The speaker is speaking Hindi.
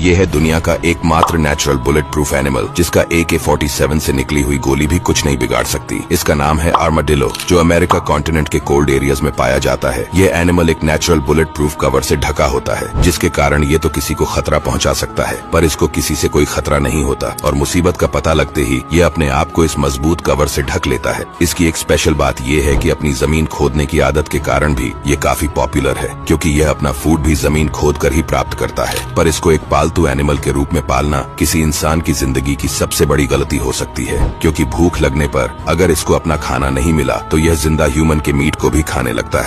ये है दुनिया का एकमात्र नेचुरल बुलेट प्रूफ एनिमल जिसका ए के फोर्टी सेवन से निकली हुई गोली भी कुछ नहीं बिगाड़ सकती। इसका नाम है आर्माडिलो जो अमेरिका कॉन्टिनेंट के कोल्ड एरियाज़ में पाया जाता है। ये एनिमल एक नेचुरल बुलेट प्रूफ कवर से ढका होता है, जिसके कारण ये तो किसी को खतरा पहुँचा सकता है, पर इसको किसी से कोई खतरा नहीं होता, और मुसीबत का पता लगते ही ये अपने आप को इस मज़बूत कवर से ढक लेता है। इसकी एक स्पेशल बात ये है कि अपनी ज़मीन खोदने की आदत के कारण भी ये काफ़ी पॉपुलर है, क्योंकि यह अपना फ़ूड भी ज़मीन खोद कर ही प्राप्त करता है। पर इसको एक पालतू एनिमल के रूप में पालना किसी इंसान की ज़िंदगी की सबसे बड़ी गलती हो सकती है, क्योंकि भूख लगने पर अगर इसको अपना खाना नहीं मिला तो यह ज़िंदा ह्यूमन के मीट को भी खाने लगता है।